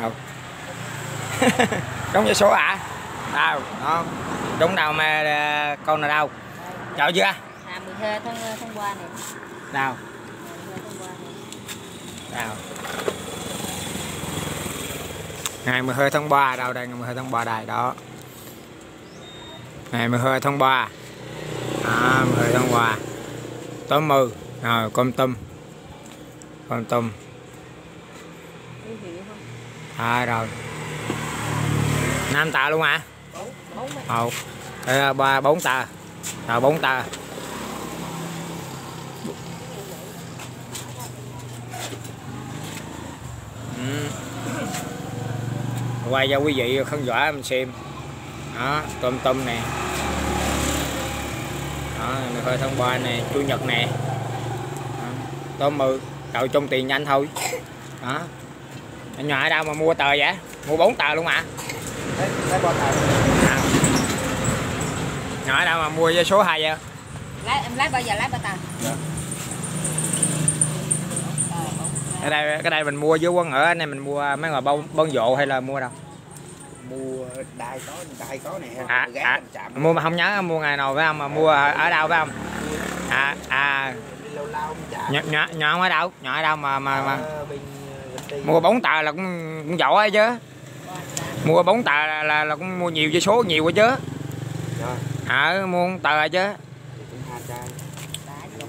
đâu? Trúng vé số hả đâu? Đó. Trúng đâu mà ờ, con nào đâu? Chọn chưa? À 12 tháng tháng qua này nào 12 tháng qua này. Nào ngày 12 tháng 3 đâu đây? Ngày 12 tháng 3 đây đó. Ngày 12 tháng 3 à 12 tháng 3 tóm mư rồi con tôm con tôm à rồi. Năm tờ luôn hả? À? một ờ, ba bốn tờ rồi bốn tờ Ừ. quay cho quý vị khán giả mình xem. Đó tôm tôm nè. Đó hơi tháng ba nè chủ nhật nè. Đó, tôm mực đậu trong tiền nhanh thôi. Đó anh nhỏ ở đâu mà mua tờ vậy? Mua bốn tờ luôn hả? Lấy lấy bao tờ? À. nhỏ ở đâu mà mua với số 2 vậy? Lấy em lấy bao giờ lấy bao tờ? Dạ. cái đây cái đây mình mua với quán ở anh em mình mua mấy ngoài bông bông dộ hay là mua đâu? Mua đai có đai có nè. À, à. mua mà không nhớ mua ngày nào phải không? Mà mua ở, ở đâu phải không? À à. Nhỏ nhỏ ở đâu? Nhỏ ở đâu mà mà, mà Ờ, mua bốn tờ là cũng cũng giỏi chứ. Mua bốn tờ là, là, là cũng mua nhiều với số nhiều quá chứ. Rồi, à mua bốn tờ chứ.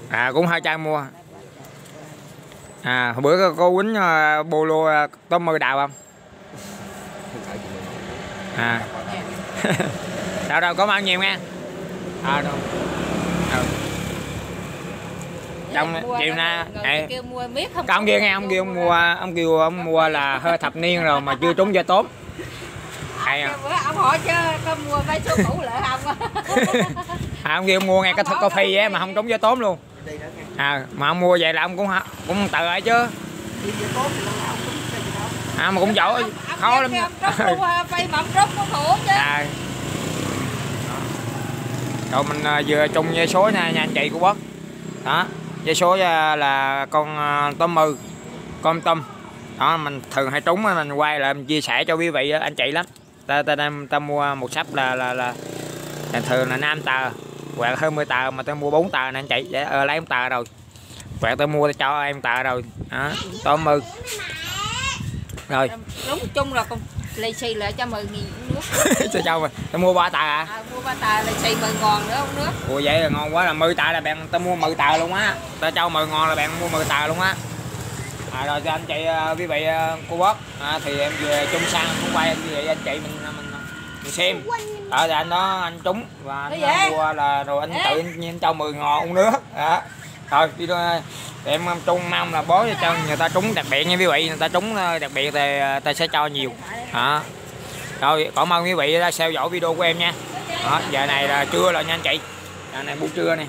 À cũng hai chai mua. À hồi bữa có quýnh bolo uh, tôm mơ đào không? À. Đâu đâu có bao nhiêu nha à đâu. Ừ. Trong chiều nay- miết không ông kia nghe ông kia ông mua ông kêu ông mua là hơi thập niên rồi mà chưa trúng giải tốt hay Cái à. bữa ông hỏi chứ có mua vé số cũ lại không? À ông kia ông mua ngay cái thất coffee á mà không trúng giải tốt luôn. À mà ông mua vậy là ông cũng cũng tự rồi chứ. À mà cũng giỏi khó lắm chứ. À. Rồi mình à, vừa chung với số nha, nha anh chị của quốc. Đó với số là con à, tôm mư con tôm đó mình thường hay trúng mình quay lại mình chia sẻ cho quý vị anh chị lắm. Ta ta ta, ta mua một sắp là là là, là thường là năm tờ hoặc hơn 10 tờ mà tôi mua 4 tờ nè anh chị. Để ờ, lấy em tờ rồi. Hoặc tôi mua tôi cho em tờ rồi. Đó tôm mư rồi. Đúng chung là con lì xì lại cho mười nghìn uống nước. Sao cho mà. Tôi mua 3 tờ à? À, mua ba tờ lì xì mười ngon nữa uống nước. Ủa vậy là ngon quá là 10 tờ là bạn tao mua 10 tờ luôn á. Tao cho 10 ngon là bạn mua 10 tờ luôn á. À, rồi cho anh chị ờ, quý vị ờ, cô bác à, thì em về chung sang cũng quay anh quý vị anh chị mình mình, mình xem. Ở thì anh đó anh trúng và anh mua là rồi anh tự nhiên cho 10 ngon uống nước. Đó. Rồi đi thôi. Em trung mong là bó cho người ta trúng đặc biệt nha quý vị. Người ta trúng ờ, đặc biệt thì ờ, ta sẽ cho nhiều đó. Rồi cảm ơn quý vị đã theo dõi video của em nha. Đó, giờ này là trưa rồi nha anh chị. Giờ này buổi trưa này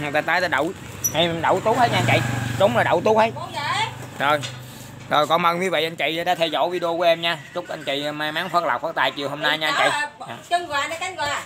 người ta tới ta đậu. Em đậu tốt hết nha anh chị. Trúng là đậu tốt hết. Rồi. Rồi cảm ơn quý vị anh chị đã theo dõi video của em nha. Chúc anh chị may mắn phát lộc phát tài chiều hôm nay nha anh chị. Chân gà cánh gà